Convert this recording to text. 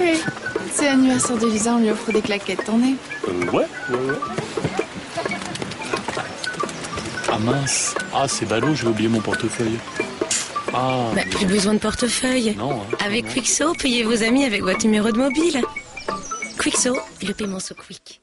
Hey, c'est l'anniversaire de Lisa, on lui offre des claquettes, t'en es Euh, ouais, ouais, ouais. Ah mince. Ah, c'est ballot, j'ai oublié mon portefeuille. Ah. Bah, plus besoin de portefeuille. Non. hein, Avec non. Payez vos amis avec votre numéro de mobile. Quixo, le paiement so quick.